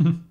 hmm.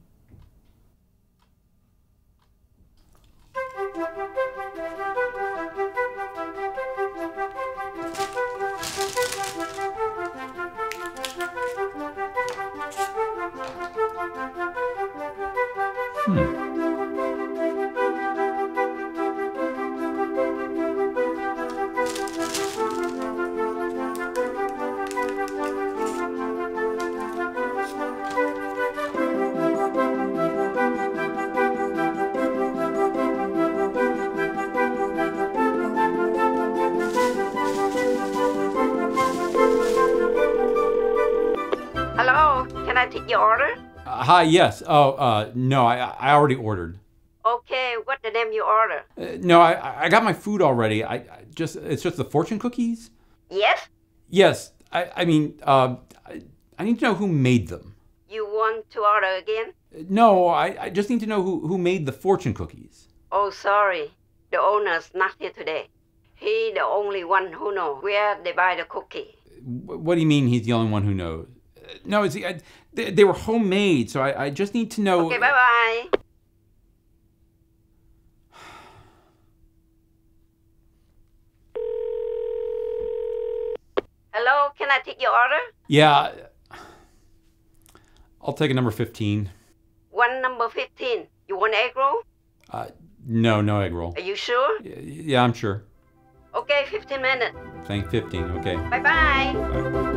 Hello, can I take your order? Uh, hi, yes. Oh, uh, no, I, I already ordered. Okay, what the name you order? Uh, no, I, I got my food already. I, I just, it's just the fortune cookies. Yes? Yes, I, I mean, uh, I, I need to know who made them. You want to order again? No, I, I just need to know who, who made the fortune cookies. Oh, sorry. The owner's not here today. He the only one who know where they buy the cookie. Wh- What do you mean he's the only one who knows? No, it's, I, they, they were homemade, so I, I just need to know. Okay, bye bye. Hello, can I take your order? Yeah, I'll take a number 15. One number 15. You want egg roll? Uh, no, no egg roll. Are you sure? Y- Yeah, I'm sure. Okay, 15 minutes. Thank 15, okay. Bye bye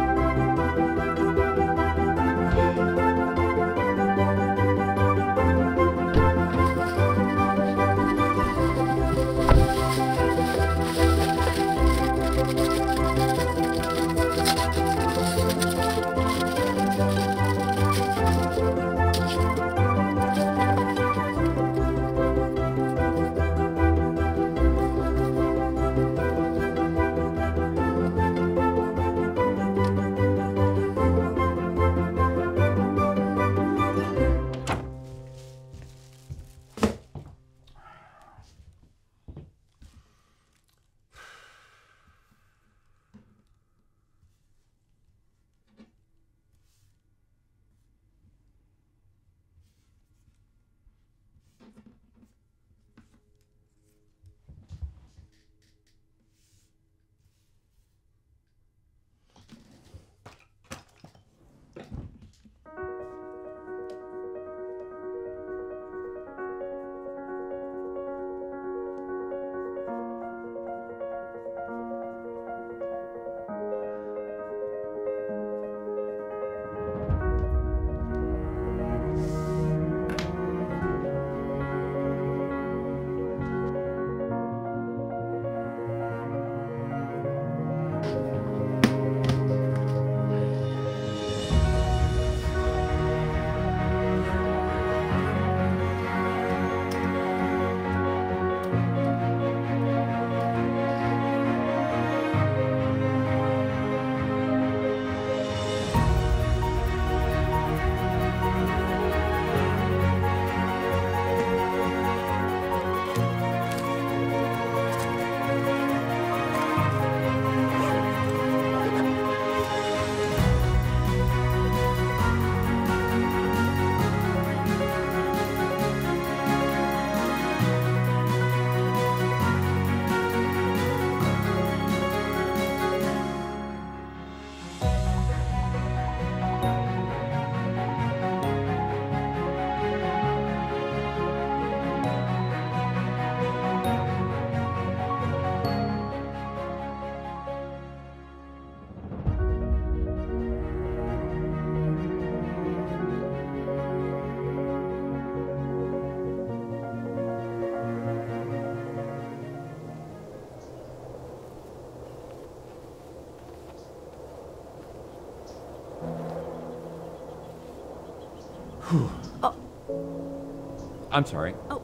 I'm sorry. Oh,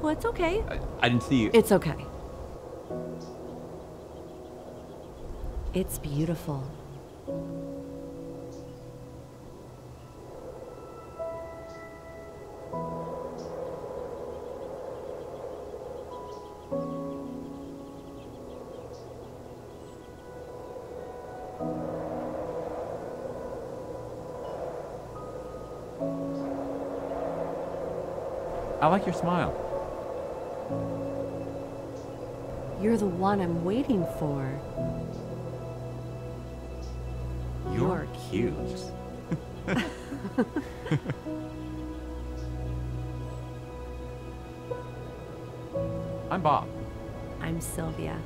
well, it's okay. I, I didn't see you. It's okay. It's beautiful. I like your smile. You're the one I'm waiting for. You're, You're cute. I'm Bob. I'm Sylvia.